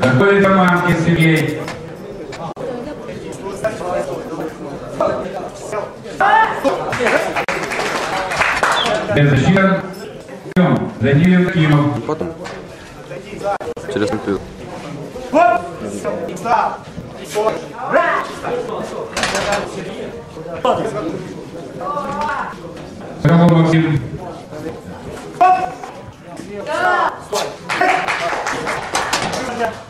Готовится Манкин Сергей. Защита. Данилин Кимов. Потом. Через минуту. Соколов Максим. Защита.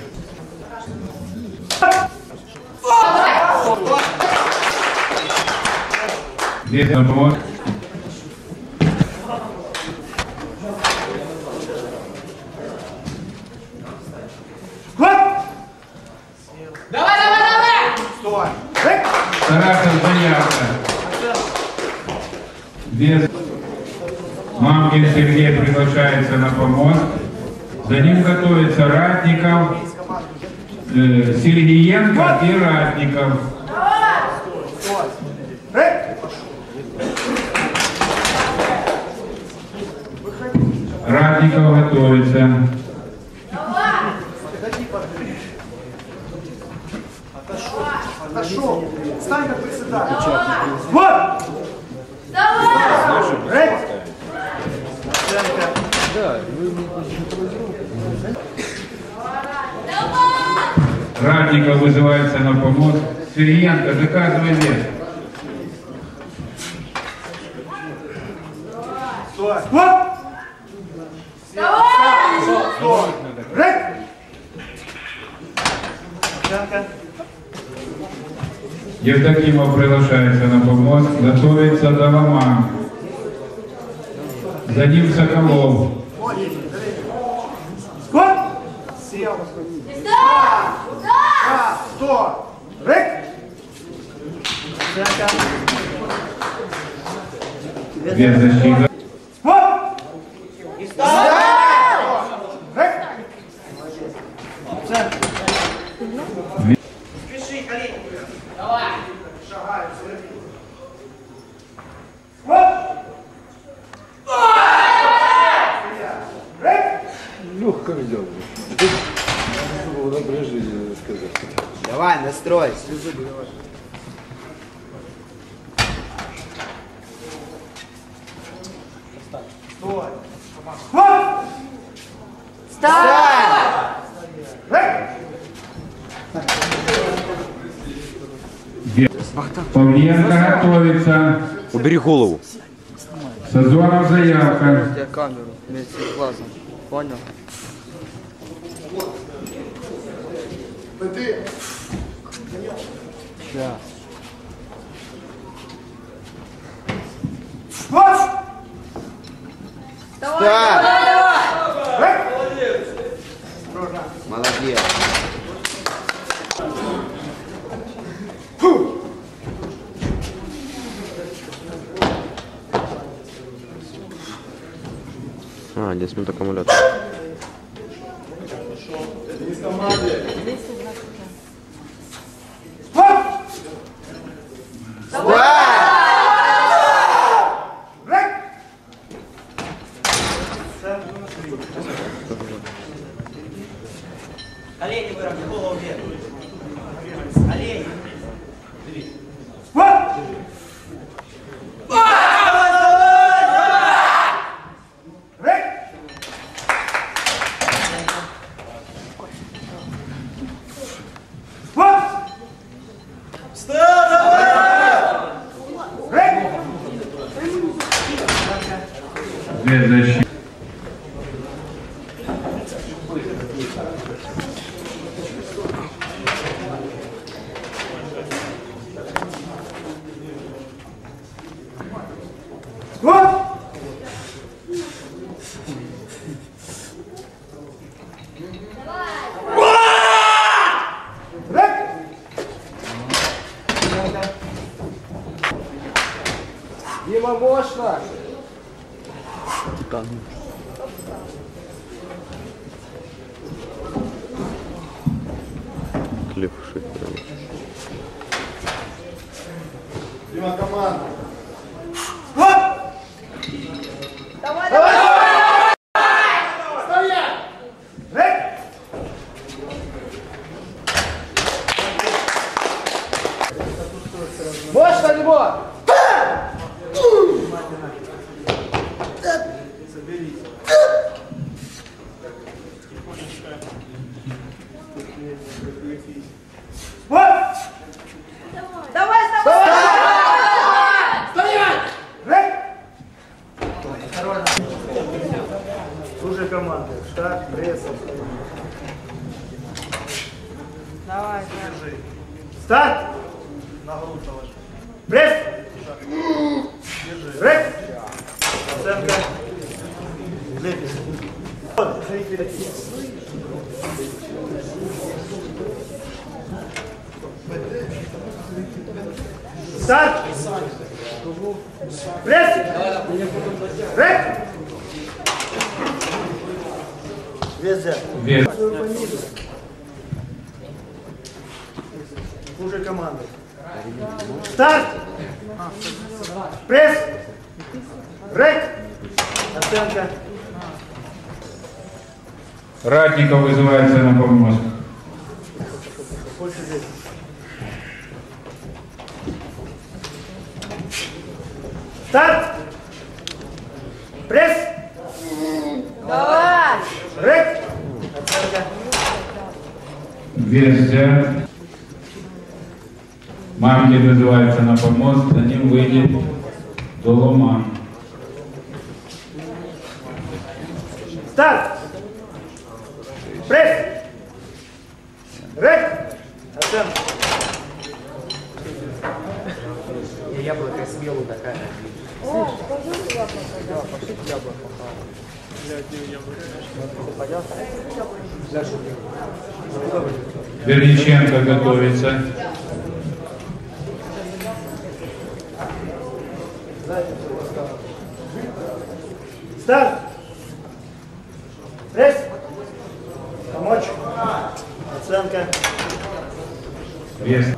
Здесь на помощь. Давай, давай, давай! Тарасов заявка. Без Мамкин Сергей приглашается на помост. За ним готовится Ратников, э, Сергеенко и Ратников. Ратников готовится. Отошел. Стань как председатель. Вот! Давай! Эй! Ратников вызывается на помост. Сергеенко, заказывай вес. Стой. Вот! Давай! Стой. Эй! Оценка. Евдокимов приглашается на помост. Готовится Даламан. За ним Соколов. Вот! Сел. Да! Да! Эй! Оценка. Без защиты. Настрой. Стой. Павленко готовится. Убери голову. Сазонов заявка. Я камеру вместе с глазом. Понял? Да. Вот! Так, Эй! молодец. А, 10 минут аккумулятор. Вот! Эй! Колени выровняй, голову вверх. Колени. Вот! Эй! Вот! Эй! Без Вот! Эй! Дима, мощно! Левший. прям. Дима, команда! Стоять! Рек! Мощно, Дима! Вот! Давай, давай! Стоять! Рек! Слушай команды. Штат, пресс. Давай, Старт! Пресс! Рек! Оценка. Лепись. Старт! Пресс! Рек! Везде. Вес. Слушай команды. Старт! Пресс! Рек! Оценка. Ратников вызывается на помощь. Старт! Пресс! давай! Рек! Оценка. Вес взят. Мамкин вызывается на помост, за ним выйдет Доломан. Старт! Пресс! Рек! Оценка. Яблоко смело такая. Верниченко готовится. Старт! Пресс! Помочь! Оценка. Вес.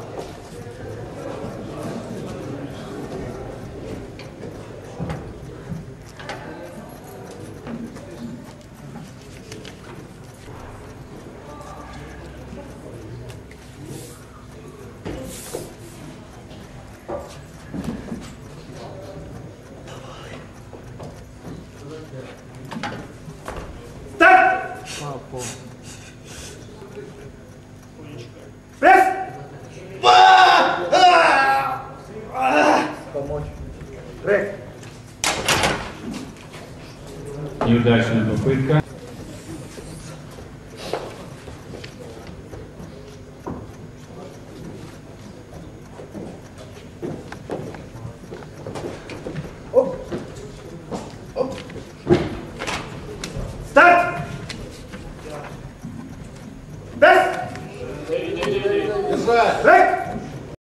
we can